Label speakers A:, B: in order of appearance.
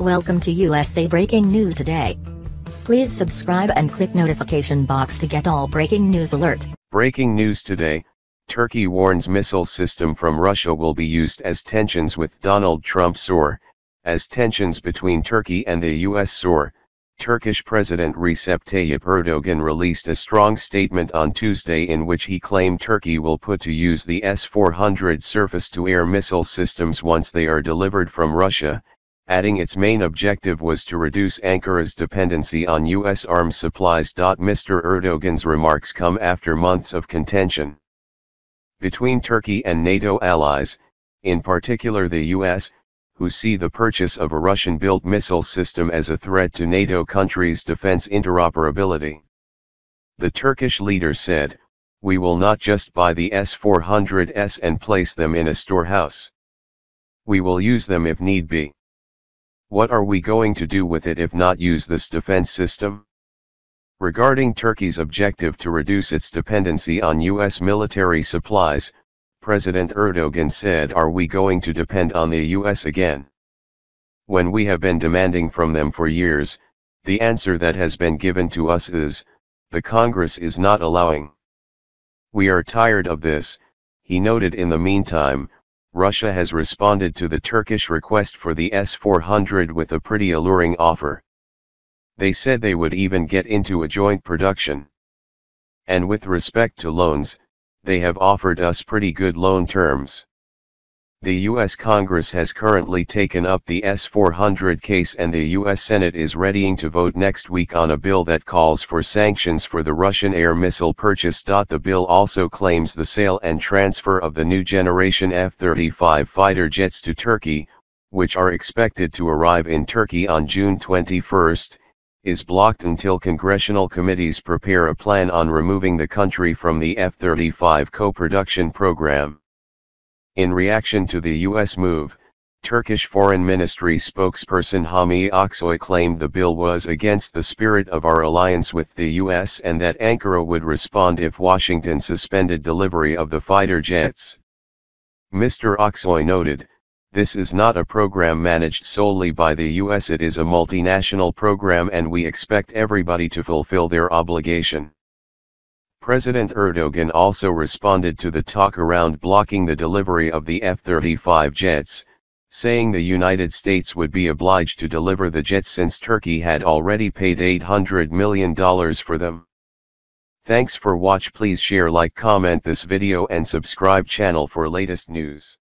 A: Welcome to USA Breaking News Today. Please subscribe and click notification box to get all breaking news alert.
B: Breaking news today, Turkey warns missile system from Russia will be used as tensions with Donald Trump soar, as tensions between Turkey and the US soar, Turkish President Recep Tayyip Erdogan released a strong statement on Tuesday in which he claimed Turkey will put to use the S-400 surface-to-air missile systems once they are delivered from Russia, adding its main objective was to reduce Ankara's dependency on U.S. arms supplies. Mr. Erdogan's remarks come after months of contention between Turkey and NATO allies, in particular the U.S., who see the purchase of a Russian-built missile system as a threat to NATO countries' defense interoperability. The Turkish leader said, we will not just buy the S-400S and place them in a storehouse. We will use them if need be. What are we going to do with it if not use this defense system? Regarding Turkey's objective to reduce its dependency on U.S. military supplies, President Erdogan said are we going to depend on the U.S. again? When we have been demanding from them for years, the answer that has been given to us is, the Congress is not allowing. We are tired of this, he noted in the meantime, Russia has responded to the Turkish request for the S-400 with a pretty alluring offer. They said they would even get into a joint production. And with respect to loans, they have offered us pretty good loan terms. The U.S. Congress has currently taken up the S-400 case and the U.S. Senate is readying to vote next week on a bill that calls for sanctions for the Russian air missile purchase. The bill also claims the sale and transfer of the new generation F-35 fighter jets to Turkey, which are expected to arrive in Turkey on June 21, is blocked until congressional committees prepare a plan on removing the country from the F-35 co-production program. In reaction to the U.S. move, Turkish Foreign Ministry spokesperson Hami Aksoy claimed the bill was against the spirit of our alliance with the U.S. and that Ankara would respond if Washington suspended delivery of the fighter jets. Mr. Aksoy noted, this is not a program managed solely by the US it is a multinational program and we expect everybody to fulfill their obligation. President Erdogan also responded to the talk around blocking the delivery of the F-35 jets, saying the United States would be obliged to deliver the jets since Turkey had already paid $800 million for them. Thanks for watch please share like comment this video and subscribe channel for latest news.